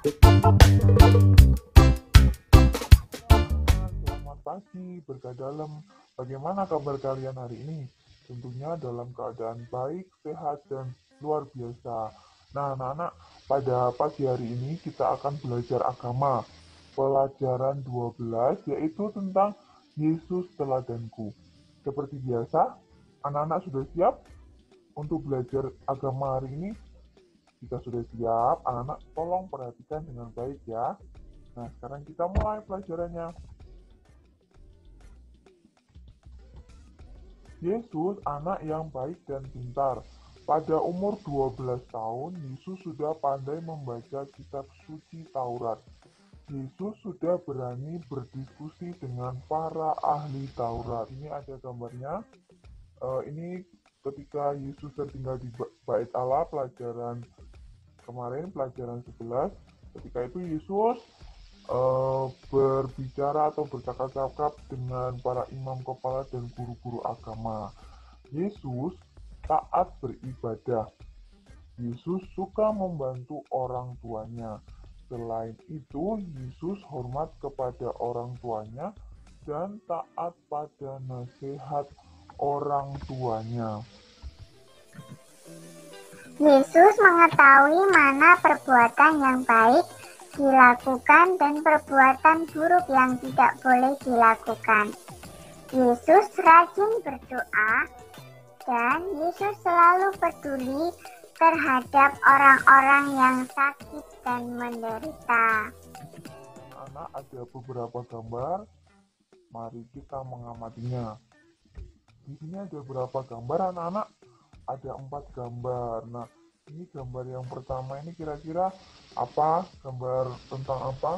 Selamat pagi, berkah dalam. Bagaimana kabar kalian hari ini? Tentunya dalam keadaan baik, sehat, dan luar biasa. Nah, anak-anak, pada pagi hari ini kita akan belajar agama. Pelajaran 12 yaitu tentang Yesus teladanku. Seperti biasa, anak-anak sudah siap untuk belajar agama hari ini? Jika sudah siap, anak-anak tolong perhatikan dengan baik ya. Nah, sekarang kita mulai pelajarannya. Yesus anak yang baik dan pintar. Pada umur 12 tahun, Yesus sudah pandai membaca kitab suci Taurat. Yesus sudah berani berdiskusi dengan para ahli Taurat. Ini ada gambarnya. Uh, ini ketika Yesus tertinggal di bait Allah pelajaran kemarin pelajaran 11 ketika itu Yesus uh, berbicara atau bercakap-cakap dengan para imam kepala dan guru-guru agama. Yesus taat beribadah. Yesus suka membantu orang tuanya. Selain itu, Yesus hormat kepada orang tuanya dan taat pada nasihat orang tuanya. Yesus mengetahui mana perbuatan yang baik dilakukan dan perbuatan buruk yang tidak boleh dilakukan. Yesus rajin berdoa dan Yesus selalu peduli terhadap orang-orang yang sakit dan menderita. Anak ada beberapa gambar, mari kita mengamatinya. Di sini ada beberapa gambar anak-anak? Ada empat gambar. Nah, ini gambar yang pertama ini kira-kira apa? Gambar tentang apa?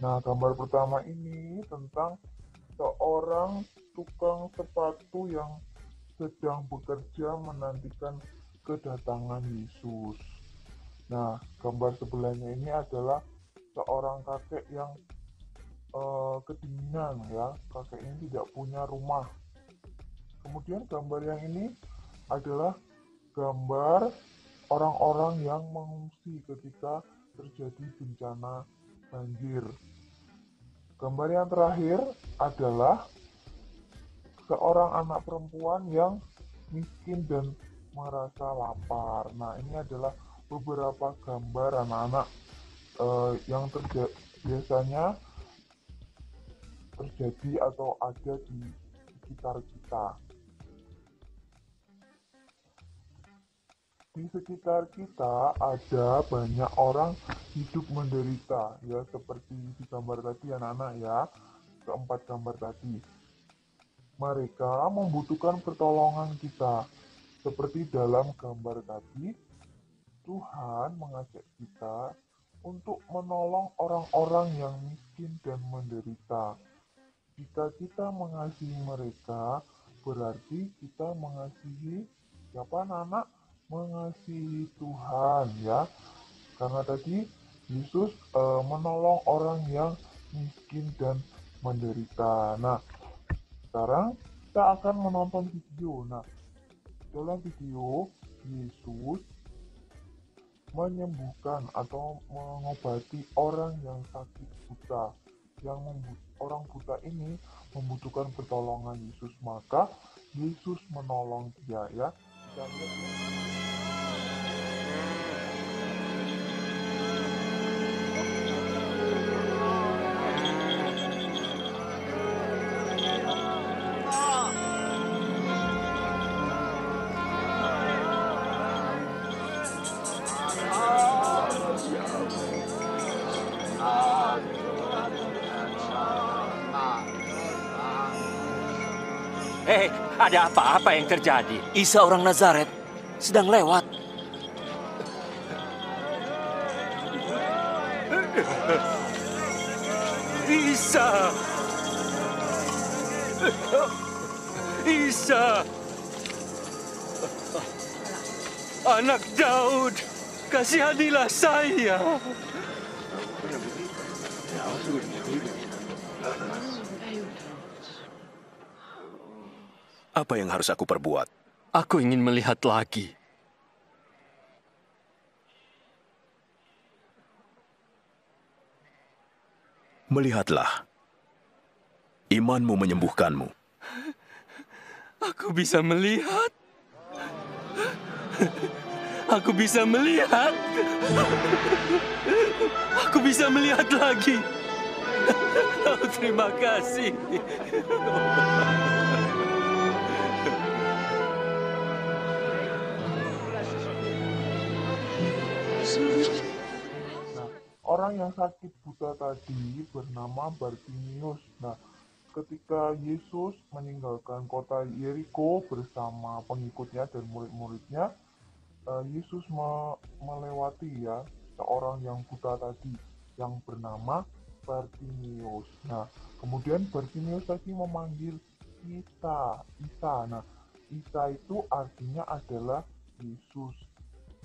Nah, gambar pertama ini tentang seorang tukang sepatu yang sedang bekerja menantikan kedatangan Yesus. Nah, gambar sebelahnya ini adalah seorang kakek yang uh, kedinginan ya. Kakek ini tidak punya rumah. Kemudian gambar yang ini adalah gambar orang-orang yang mengungsi ketika terjadi bencana banjir. Gambar yang terakhir adalah seorang anak perempuan yang miskin dan merasa lapar. Nah, ini adalah beberapa gambar anak-anak uh, yang terjadi biasanya terjadi atau ada di sekitar kita. Di sekitar kita ada banyak orang hidup menderita ya seperti di gambar tadi anak-anak ya keempat gambar tadi. Mereka membutuhkan pertolongan kita. Seperti dalam gambar tadi Tuhan mengajak kita untuk menolong orang-orang yang miskin dan menderita. Jika kita mengasihi mereka berarti kita mengasihi siapa anak-anak mengasihi Tuhan ya. Karena tadi Yesus e, menolong orang yang miskin dan menderita. Nah, sekarang kita akan menonton video. Nah, dalam video Yesus menyembuhkan atau mengobati orang yang sakit buta. Yang orang buta ini membutuhkan pertolongan Yesus, maka Yesus menolong dia ya. Dan Eh, ada apa-apa yang terjadi? Isa orang Nazaret sedang lewat. Isa! Isa! Anak Daud, kasihanilah saya. Apa yang harus aku perbuat? Aku ingin melihat lagi. Melihatlah. Imanmu menyembuhkanmu. Aku bisa melihat. Aku bisa melihat. Aku bisa melihat lagi. Oh, terima kasih. Nah, orang yang sakit buta tadi bernama Bartimius. Nah, ketika Yesus meninggalkan kota Yeriko bersama pengikutnya dan murid-muridnya, eh, Yesus me- melewati ya seorang yang buta tadi yang bernama Bartimius. Nah, kemudian Bartimius tadi memanggil Isa, Isa. Nah, Isa itu artinya adalah Yesus.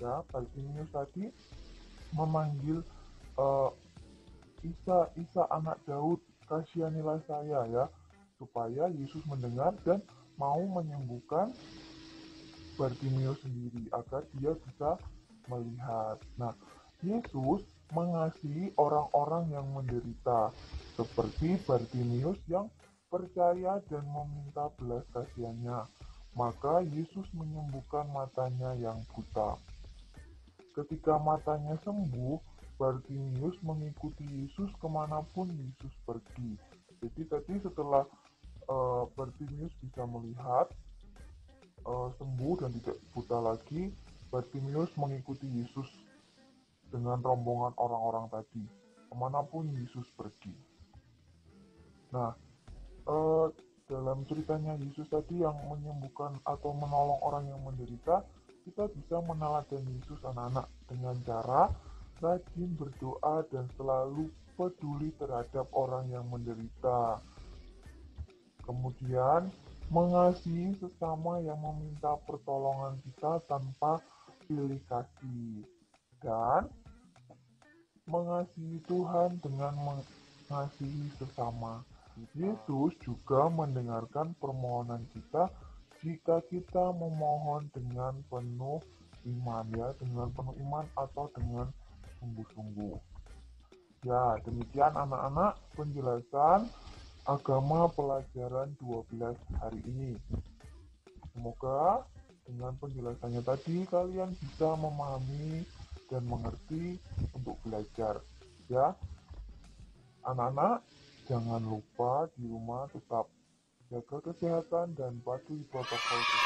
Ya, Bartimius tadi memanggil eh, Isa, Isa anak Daud, kasihanilah saya ya, supaya Yesus mendengar dan mau menyembuhkan Bartimius sendiri agar dia bisa melihat. Nah, Yesus mengasihi orang-orang yang menderita, seperti Bartimius yang percaya dan meminta belas kasihannya. Maka Yesus menyembuhkan matanya yang buta. Ketika matanya sembuh, Bartimius mengikuti Yesus ke mana pun Yesus pergi. Jadi tadi setelah eh, Bartimius bisa melihat, eh, sembuh dan tidak buta lagi, Bartimius mengikuti Yesus dengan rombongan orang-orang tadi, ke mana pun Yesus pergi. Nah, eh, dalam ceritanya Yesus tadi yang menyembuhkan atau menolong orang yang menderita, kita bisa meneladani Yesus anak-anak dengan cara rajin berdoa dan selalu peduli terhadap orang yang menderita. Kemudian, mengasihi sesama yang meminta pertolongan kita tanpa pilih kasih. Dan mengasihi Tuhan dengan mengasihi sesama. Yesus juga mendengarkan permohonan kita jika kita memohon dengan penuh iman ya, dengan penuh iman atau dengan sungguh-sungguh. Ya, demikian anak-anak penjelasan agama pelajaran 12 hari ini. Semoga dengan penjelasannya tadi kalian bisa memahami dan mengerti untuk belajar. Ya, anak-anak jangan lupa di rumah tetap jaga kesehatan dan patuhi protokol kesehatan.